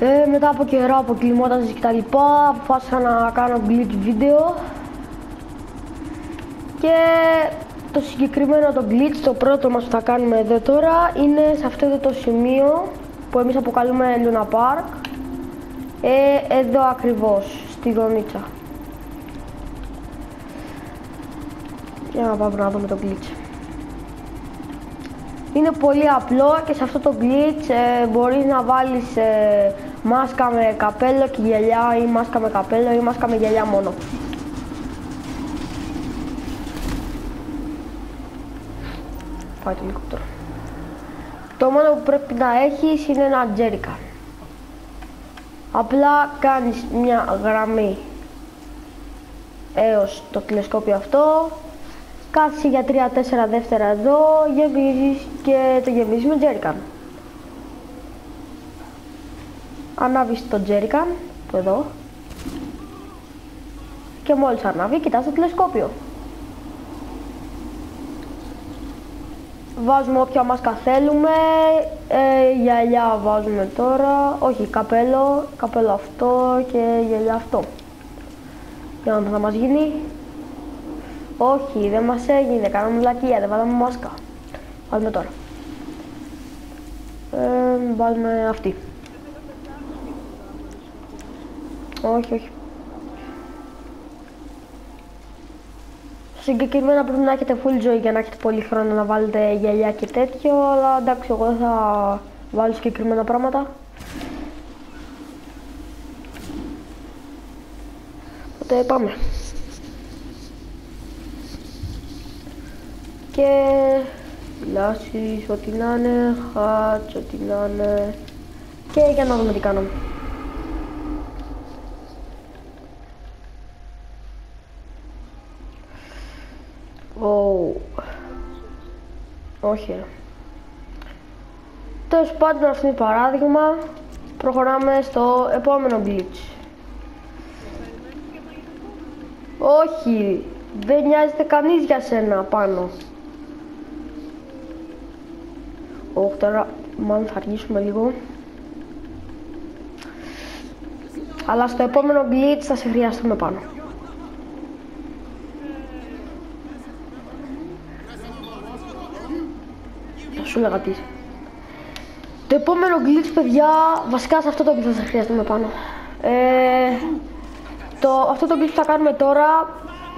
Ε, μετά από καιρό αποκλειμότας και τα λοιπά, αποφάσισα να κάνω glitch βίντεο. Και το συγκεκριμένο το glitch, το πρώτο μας που θα κάνουμε εδώ τώρα είναι σε αυτό εδώ το σημείο που εμείς αποκαλούμε Luna Park. Ε, εδώ ακριβώς, στη γωνίτσα. Για να πάμε να δούμε το glitch. Είναι πολύ απλό και σε αυτό το glitch ε, μπορείς να βάλεις ε, μάσκα με καπέλο και γυαλιά ή μάσκα με καπέλο ή μάσκα με γυαλιά μόνο. Πάει το ελικόπτερο. Το μόνο που πρέπει να έχεις είναι ένα τζέρικα. Απλά κάνεις μια γραμμή έως το τηλεσκόπιο αυτό κάθεσαι για 3-4 δεύτερα εδώ, γεμίζεις και το γεμίζεις με τζέρικαν. Ανάβεις το τζέρικαν, το εδώ, και μόλις ανάβει κοιτάς το τηλεσκόπιο. Βάζουμε όποια μάσκα θέλουμε, ε, γυαλιά βάζουμε τώρα, όχι καπέλο, καπέλο αυτό και γυαλιά αυτό. Για να θα μας γίνει. Όχι, δεν μας έγινε, κάναμε βλακεία, δεν βάλαμε μάσκα. Βάλουμε τώρα. Ε, βάλουμε αυτή. Όχι, όχι. Συγκεκριμένα πρέπει να έχετε full joy για να έχετε πολύ χρόνο να βάλετε γυαλιά και τέτοιο, αλλά εντάξει, εγώ δεν θα βάλω συγκεκριμένα πράγματα. Οπότε πάμε. και λάσεις, ό,τι να είναι, χάτς, ό,τι να είναι και για να δούμε τι κάνω. Όχι. Τέλος πάντων αυτό είναι παράδειγμα. Προχωράμε στο επόμενο glitch. Όχι, δεν νοιάζεται κανείς για σένα πάνω. Όχι, τώρα μάλλον θα αργήσουμε λίγο. Αλλά στο επόμενο glitch θα σε χρειαστούμε πάνω. Θα σου λέγα τι. Το επόμενο glitch, παιδιά, βασικά σε αυτό το glitch θα σε χρειαστούμε πάνω. Ε, το, αυτό το glitch που θα κάνουμε τώρα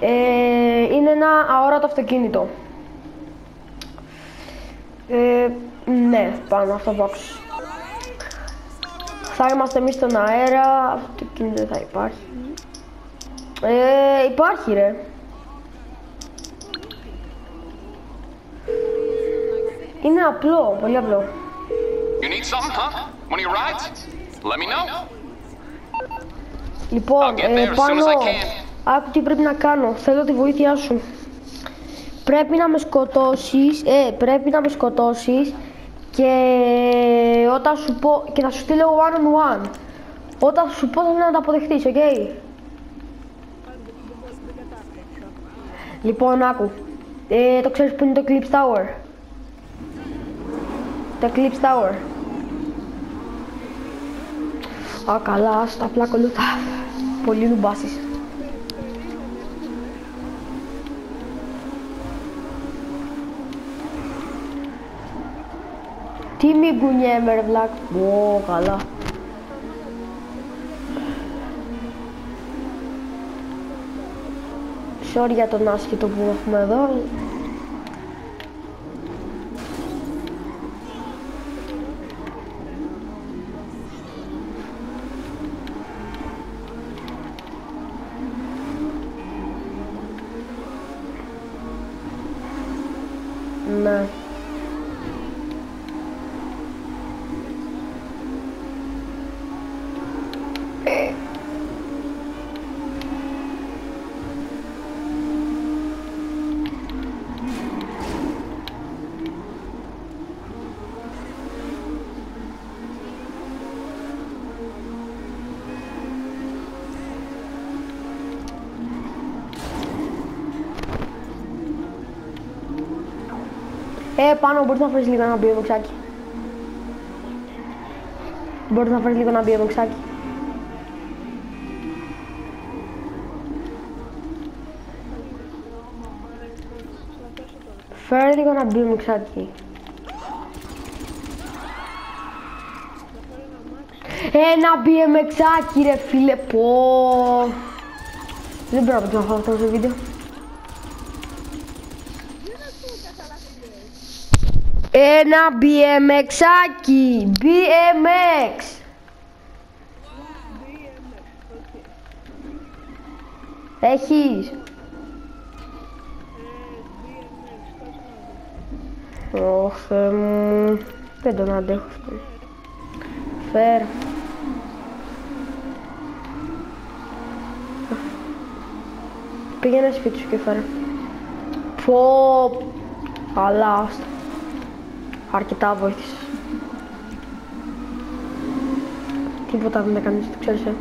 ε, είναι ένα αόρατο αυτοκίνητο. Ε, ναι, πάνω αυτό box. Θα είμαστε εμείς στον αέρα, αυτό το κίνητο δεν θα υπάρχει. Ε, υπάρχει ρε. Είναι απλό, πολύ απλό. You need something, huh? One of your rides? Let me know. Λοιπόν, ε, πάνω, άκου τι πρέπει να κάνω. Θέλω τη βοήθειά σου. Πρέπει να με σκοτώσεις, ε, πρέπει να με σκοτώσεις και όταν σου πω, και θα σου στείλω one on one. Όταν σου πω θέλω να τα αποδεχτείς, ok; Okay? Λοιπόν, άκου. Ε, το ξέρεις που είναι το Eclipse Tower; Το Eclipse Tower. Α, καλά, στα απλά κολούτα. Πολύ νουμπάσεις. Τι μη κουνιέμαι ρε βλάκ. Ω, καλά. Sorry για τον άσχητο που έχουμε εδώ. Ε, πάνω μπορείς να φέρεις λίγο ένα μπιοδοξάκι. Μπορείς να φέρεις λίγο ένα BMX-άκι. Φέρε λίγο ένα BMX-άκι. Ένα BMX-άκι ρε φίλε, πω. Δεν πρέπει να το έχω αυτό το βίντεο. Ένα BMX-άκι, BMX. Έχεις. Ωχ, Θεέ μου. Δεν τον αντέχω αυτό. Φέρ. Πήγαινε σπίτι σου και φέρε. Πω. Αλλά άστα. Αρκετά βοήθησες. Τίποτα δεν έκανες, το ξέρεις, ε.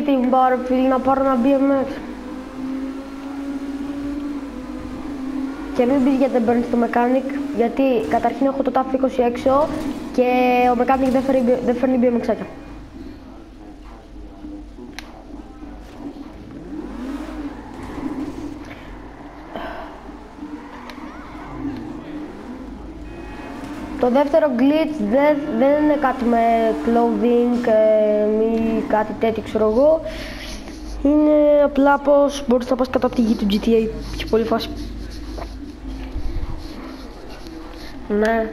Σπίτι μου πάρω φίλοι να πάρω ένα BMX. Και μην πεις γιατί δεν παίρνεις το mechanic, γιατί καταρχήν έχω το TAF 20 έξω και ο mechanic δεν φέρνει, δεν φέρνει BMX. Το δεύτερο glitch δεν, δεν είναι κάτι με clothing ε, ή κάτι τέτοιο ξέρω εγώ. Είναι απλά πως μπορείς να πας κατά τη γη του GTA και πολύ φάση. Ναι.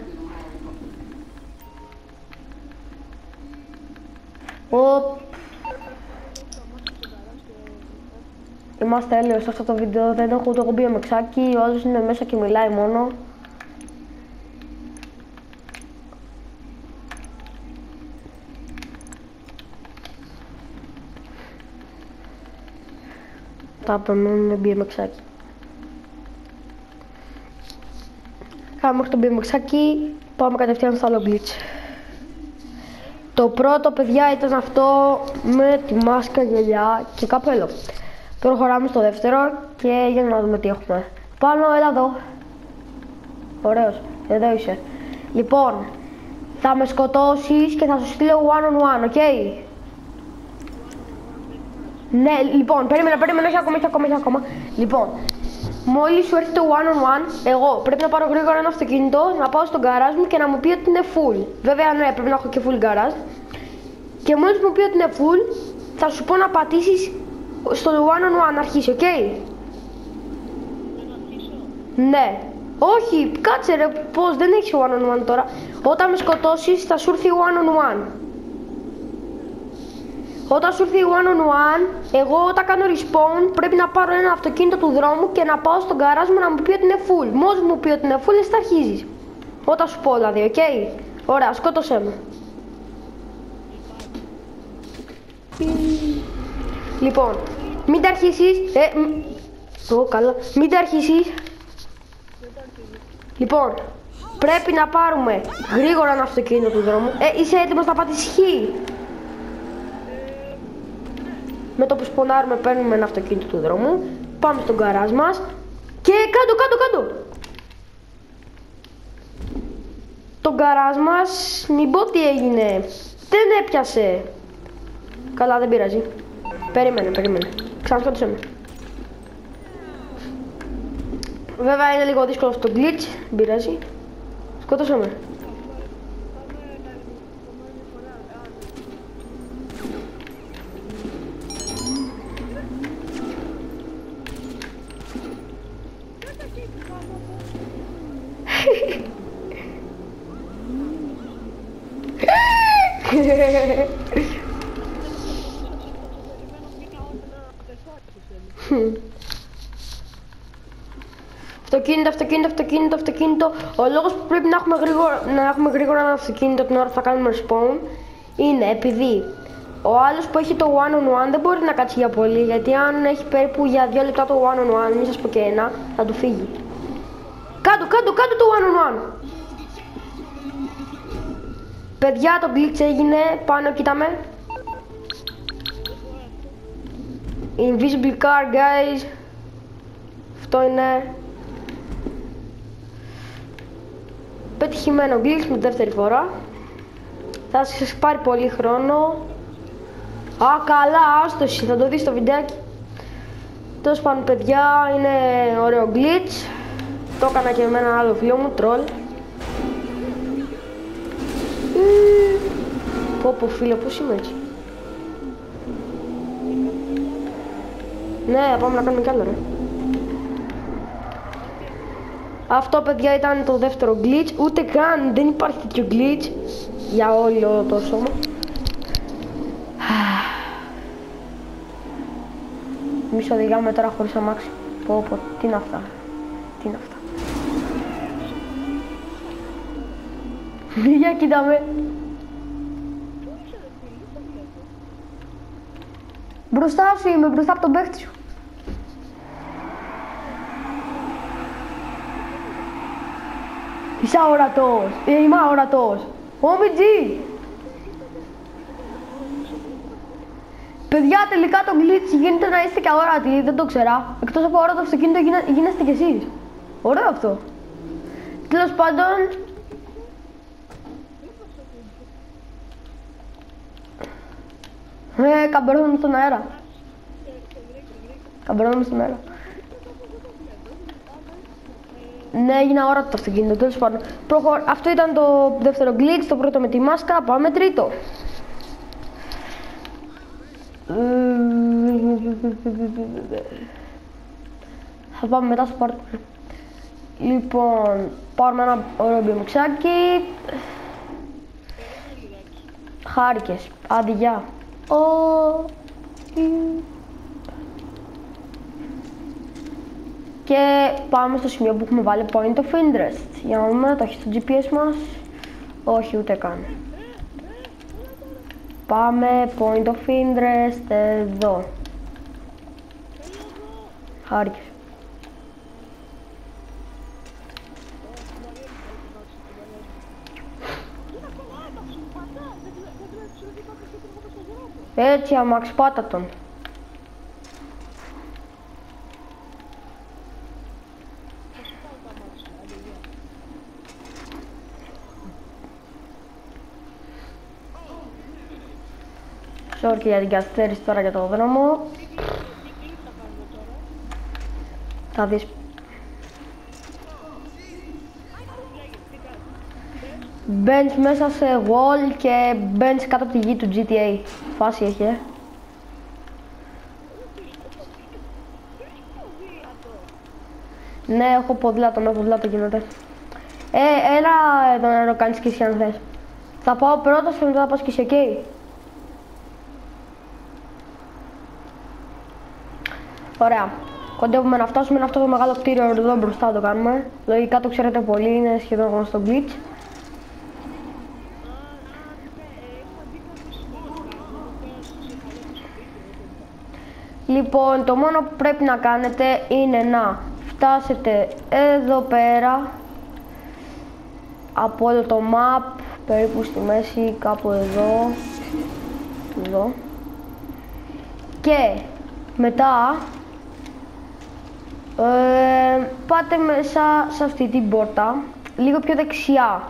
Ο... Είμαστε έλεος σε αυτό το βίντεο, δεν έχω ούτε εγώ μπει μεξάκι, ο άλλος είναι μέσα και μιλάει μόνο. Τα με BMXάκι. Κάνουμε μέχρι το BMXάκι, πάμε κατευθείαν στο άλλο glitch. Το πρώτο παιδιά ήταν αυτό με τη μάσκα, γυαλιά και καπέλο. Προχωράμε στο δεύτερο και για να δούμε τι έχουμε. Πάνω, έλα εδώ. Ωραίος, εδώ είσαι. Λοιπόν, θα με σκοτώσεις και θα σου στείλω one on one, ok. Ναι, λοιπόν, περίμενα, περίμενα, όχι ακόμα, όχι ακόμα, όχι ακόμα. Λοιπόν, μόλις σου έρθει το one on one, εγώ πρέπει να πάρω γρήγορα ένα αυτοκίνητο, να πάω στον garage μου και να μου πει ότι είναι full. Βέβαια, ναι, πρέπει να έχω και full garage. Και μόλις μου πει ότι είναι full, θα σου πω να πατήσεις στο one on one να αρχίσει, οκ; Ναι. Όχι, κάτσε ρε, πώς, δεν έχεις one on one τώρα. Όταν με σκοτώσεις θα σου έρθει one on one. Όταν σου έρθει one on one, εγώ όταν κάνω respawn πρέπει να πάρω ένα αυτοκίνητο του δρόμου και να πάω στον garage μου να μου πει ότι είναι full. Μόλις μου πει ότι είναι full, εσύ θα αρχίζεις. Όταν σου πω δηλαδή, ok; Okay? Ωραία, σκότωσέ με. Λοιπόν, μην τα αρχίσεις. Ε, Ω, καλά. Μην τα αρχίσεις. Λοιπόν, πρέπει να πάρουμε γρήγορα ένα αυτοκίνητο του δρόμου. Ε, είσαι έτοιμος να πατήσεις χ; Με το που σπονάρουμε παίρνουμε ένα αυτοκίνητο του δρόμου. Πάμε στον καράζ μας. Και κάτω, κάτω, κάτω. Το γκαράζ μας, μην πω τι έγινε. Δεν έπιασε. Καλά, δεν πειράζει. Περίμενε, περίμενε. Ξανασκότησε με. Βέβαια είναι λίγο δύσκολο αυτό το glitch, δεν πειράζει. Σκότωσε με. Αυτοκίνητο, αυτοκίνητο, αυτοκίνητο, αυτοκίνητο. Ο λόγος που πρέπει να έχουμε γρήγορα, να έχουμε γρήγορα ένα αυτοκίνητο την ώρα που θα κάνουμε respawn είναι επειδή ο άλλος που έχει το one on one δεν μπορεί να κάτσει για πολύ, γιατί αν έχει περίπου για δύο λεπτά το one on one, μην σας πω και ένα, θα του φύγει. Κάτω, κάτω, κάτω το one on one. Παιδιά, το glitch έγινε, πάνω κοίταμε. Invisible car, guys. Αυτό είναι πετυχημένο glitch με δεύτερη φορά. Θα σας πάρει πολύ χρόνο. Α, καλά, άστοση, θα το δεις στο βιντεάκι. Τέλος πάντων, παιδιά, είναι ωραίο glitch. Το έκανα και με έναν άλλο φίλο μου, τρόλ. Πω πω φίλε, πώς είμαι έτσι; Ναι, πάμε να κάνουμε κι άλλο ρε. Αυτό παιδιά ήταν το δεύτερο glitch, ούτε καν δεν υπάρχει τέτοιο glitch για όλο το σώμα. Εμείς οδηγάμε τώρα χωρίς αμάξι. Πω πω, τι είναι αυτά. Τι είναι αυτά. Για κοίτα με. Μπροστά σου είμαι, μπροστά από τον παίχτη σου. Είσαι αορατός. Ε, είμαι αορατός. OMG! Παιδιά, τελικά το glitch γίνεται να είστε και αόρατοι, δεν το ξέρα. Εκτός από αόρατο αυτοκίνητο γίνεστε κι εσείς. Ωραίο αυτό. Τέλος πάντων... Ε, καμπερώνουμε στον αέρα. Καμπερώνουμε στον αέρα. Ναι, έγινε ώρα το αυτοκίνητο, τέλος πάντων. Προχω... Αυτό ήταν το δεύτερο glitch, το πρώτο με τη μάσκα. Πάμε τρίτο. Θα πάμε μετά στο πάρτι. Λοιπόν, πάρουμε ένα ωραίο μπιομιξάκι. Χάρηκες. Άντε, γεια. Και πάμε στο σημείο που έχουμε βάλει point of interest. Για να δούμε, το έχει στο GPS μας. Όχι, ούτε καν. Πάμε point of interest εδώ. Χάρηκες. Έτσι αμάξι πάτα τον. Sorry για την καθυστέρηση τώρα για το δρόμο. Θα δεις. Μπαίνεις μέσα σε wall και μπαίνεις κάτω από τη γη του GTA. Φάση έχει, ε. Ναι, έχω ποδήλατο, με ποδήλατο γίνεται. Ε, έλα εδώ να το κάνεις και εσύ αν θες. Θα πάω πρώτος και μετά θα πας και εσύ, okay. Ωραία. Κοντεύουμε να φτάσουμε. Είναι αυτό το μεγάλο κτίριο εδώ μπροστά το κάνουμε. Λογικά το ξέρετε πολύ, είναι σχεδόν γνωστό glitch. Λοιπόν, το μόνο που πρέπει να κάνετε είναι να φτάσετε εδώ πέρα από όλο το map, περίπου στη μέση, κάπου εδώ, εδώ. Και μετά ε, πάτε μέσα σε αυτή την πόρτα, λίγο πιο δεξιά.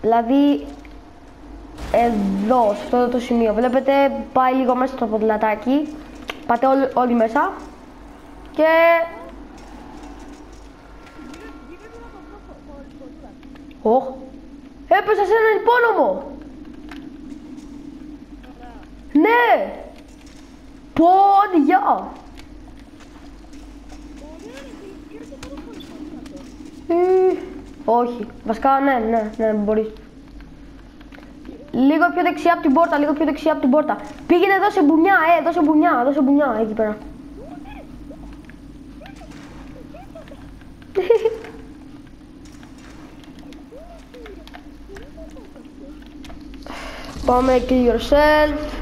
Δηλαδή, εδώ, σε αυτό το σημείο. Βλέπετε, πάει λίγο μέσα στο ποδηλατάκι. Πάτε όλοι, όλοι μέσα. Και... Ωχ, έπεσα σε έναν υπόνομο. Ναι! Πόδια! Ε, όχι. Βασικά, ναι, ναι, ναι, μπορείς. Λίγο πιο δεξιά από την πόρτα, λίγο πιο δεξιά από την πόρτα. Πήγαινε εδώ σε μπουνιά, ε, εδώ σε μπουνιά, εδώ σε μπουνιά, εκεί πέρα. Πάμε kill yourself.